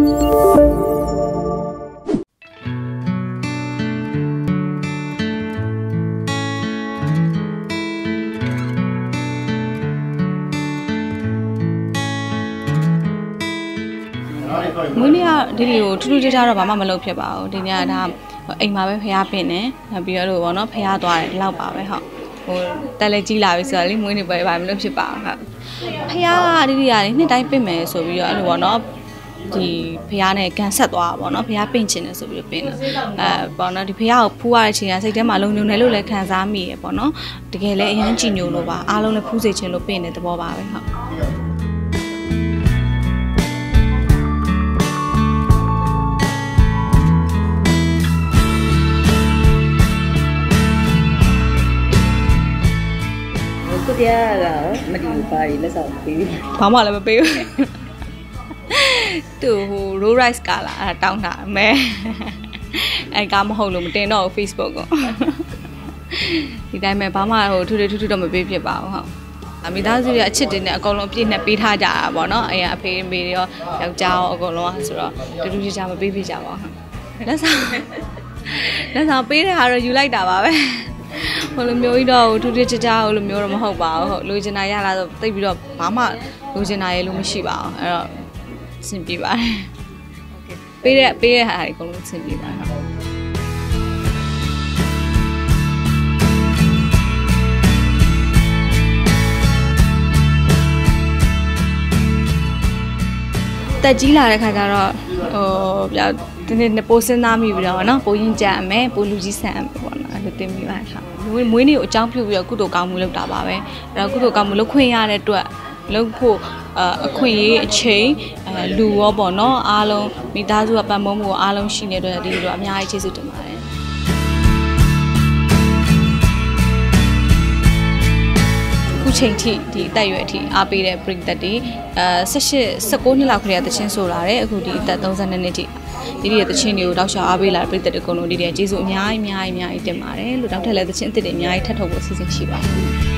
မွေးနေ့ကဒီလိုထူးထူးခြားခြားတော့ဘာမှမလုပ်ဖြစ်ပါဘူးဒီနေ့ကဒါအိမ်မှာပဲဖះပင့်နေနောက်ပြီးတော့လို့ပေါ့နော်ဖះသွားတယ်လောက်ပါပဲဟုတ်ဟိုတက်လက်ကြီးလာပြီဆိုတော့လေမွေးနေ့ပွဲဘာမှမလုပ်ဖြစ်ပါဘူးဟုတ်ဖះကဒီဒီကနေနှစ်တိုင်းပင့်မယ်ဆိုပြီးတော့အဲ့လိုပေါ့နော် ဒီဖះနဲ့ကန်ဆက်သွားတာပေါ့နော်ဖះပင့်ချင်တယ်ဆိုပြီးတော့ပင့်တယ်အဲပေါ့နော်ဒီဖះကိုဖူးရတဲ့အချိန်ကစိတ်ထဲမှာလုံလုံနေလို့လည်းခံစားမိရပေါ့နော်တကယ်လည်းအရန်ကြည်ညိုလို့ပါအားလုံးလည်းဖူးစေချင်လို့ပင့်တဲ့သဘောပါပဲဟုတ်ကိုတရားကမတီဘူးပါရီလက်ဆောင်ပေးပြီဘာမှလည်းမပေးဘူး သူဟို roll rice ကလာအဲ့ဒါတောင်းတာမဲအဲ့ကမဟုတ်လို့မတင်တော့ဘူး Facebook ကိုဒီတိုင်းပဲဘာမှဟိုထူးထူးထူးထူးတော့မပေးဖြစ်ပါဘူးဟုတ်အမိသားစုတွေအချစ်တင်နဲ့အကုန်လုံးအပြည့်နဲ့ပေးထားကြတာပေါ့နော်အဲ့ရအဖေအမေတွေရောယောက်ျားရောအကုန်လုံးอ่ะဆိုတော့တူတူချာချာမပေးဖြစ်ကြပါဘူးဟုတ်လက်ဆောင်လက်ဆောင်ပေးတဲ့ဟာတော့ယူလိုက်တာပါပဲဟိုလိုမျိုးကြီးတော့ထူးထူးခြားခြားဟိုလိုမျိုးတော့မဟုတ်ပါဘူးဟုတ်လိုချင်တာရလာတော့တိတ်ပြီးတော့ဘာမှလိုချင်တာရေလို့မရှိပါဘူးအဲ့တော့ အဆင်ပြေပါတယ်ပေးတဲ့ပေးတဲ့ဟာတွေအကုန်လုံးအဆင်ပြေပါတယ်ဟုတ် တက်ကြီးလာတဲ့ခါကျတော့ဟိုပြဒီနေ့ပိုစဉ်းစားမိပြီးတော့เนาะပိုရင်ကြံအမယ်ပိုလူကြီးဆန်အမယ်ပေါ့နော်အဲ့လိုတင်မိပါထားမွေးမွေးနေ့ကိုအကြောင်းပြုပြီးတော့ကုသိုလ်ကောင်းမှုလုပ်တာပါပဲအဲ့တော့ကုသိုလ်ကောင်းမှုလုပ်ခွင့်ရတဲ့အတွက် လုပ်ဖို့အခွင့်အရေးအချိန်အဲလူရောပေါ့နော်အားလုံးမိသားစုကပတ်မုံမှုအားလုံးရှိနေတဲ့အတွက်ဒီလိုတော့အများကြီးကျေးဇူးတင်ပါတယ်ခုချိန်ထိဒီအသက်အရွယ်အထိအားပေးတဲ့ပရိသတ်တွေအဲ18 19နှစ်လောက်ခရေတချင်းဆိုလာတယ်အခုဒီအသက်32နှစ်ထိဒီဒီရဲ့တချင်းတွေကိုတောက်လျှောက်အားပေးလာတဲ့ပရိသတ်တွေအကုန်လုံးဒီဒီရဲ့ကျေးဇူးအများကြီးအများကြီးအများကြီးတင်ပါတယ်လို့နောက်ထပ်လည်းတချင်းအစ်စ်တွေအများကြီးထပ်ထုတ်ဖို့အစီအစဉ်ရှိပါတယ်